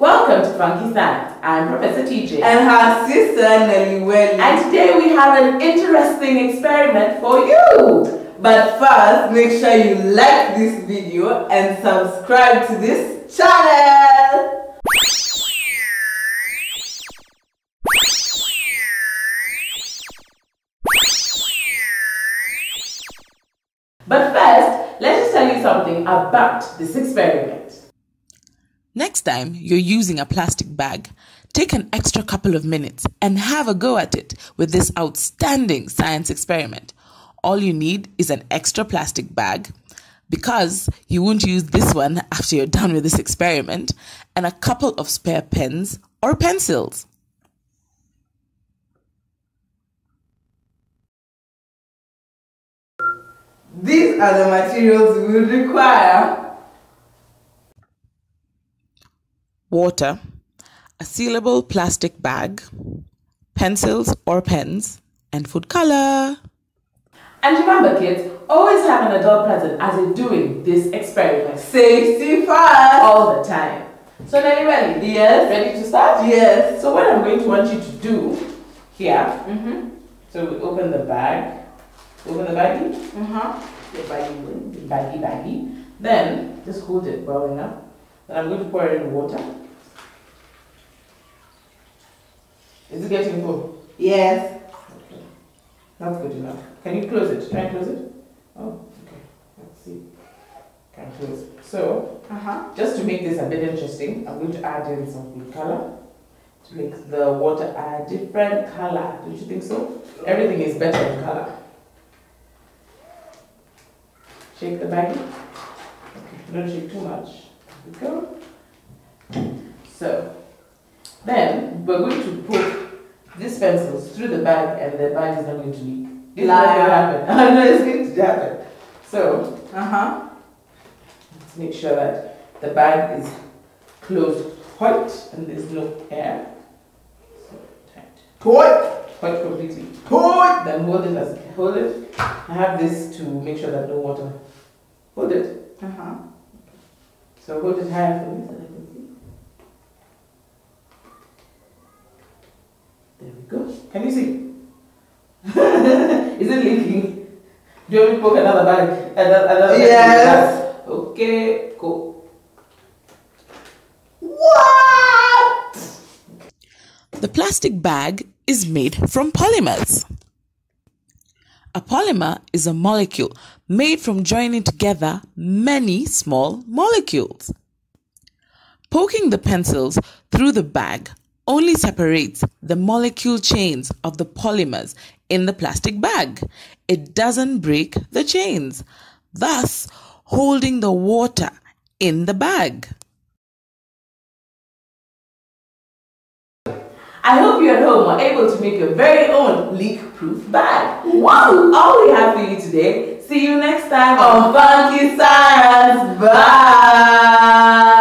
Welcome to FunKe Science. I'm Professor TJ. And her sister Nelly Welly. And today we have an interesting experiment for you. But first, make sure you like this video and subscribe to this channel. But first, let us tell you something about this experiment. Next time you're using a plastic bag, take an extra couple of minutes and have a go at it with this outstanding science experiment. All you need is an extra plastic bag because you won't use this one after you're done with this experiment and a couple of spare pens or pencils. These are the materials we will require. Water, a sealable plastic bag, pencils or pens, and food color. And remember kids, always have an adult present as you're doing this experiment. Safety first. All the time. So Nelly Welly, Yes. ready to start? Yes. So what I'm going to want you to do here, Mm-hmm. so we open the bag, open the baggie, Uh-huh. the baggie, the baggie, baggie. Then just hold it well enough. Then I'm going to pour in water. Is it getting full? Yes. Okay. That's good enough. Can you close it? Try and close it. Oh, okay. Let's see. Can close. So, Uh-huh. just to make this a bit interesting, I'm going to add in some food color to make the water a different color. Don't you think so? Everything is better in color. Shake the baggie. Okay, don't shake too much. We go. So, then we're going to put these pencils through the bag and the bag is not going to leak. This is going to happen. I know it's going to happen. So, Uh-huh. Let's make sure that the bag is closed tight and there's no air. So tight. Toy. Tight completely. Toy. Then hold it as hold it. I have this to make sure that no water. Hold it. Uh-huh. So hold it higher for me so that I can see. There we go. Can you see? is it leaking? Do you want me to poke another bag? Another, another bag? Yes. Okay, go. What? The plastic bag is made from polymers. A polymer is a molecule made from joining together many small molecules. Poking the pencils through the bag only separates the molecule chains of the polymers in the plastic bag. It doesn't break the chains, thus holding the water in the bag. I hope you at home are able to make your very own leak-proof bag. Wow! All we have for you today. See you next time On oh. FunKe Science. Bye.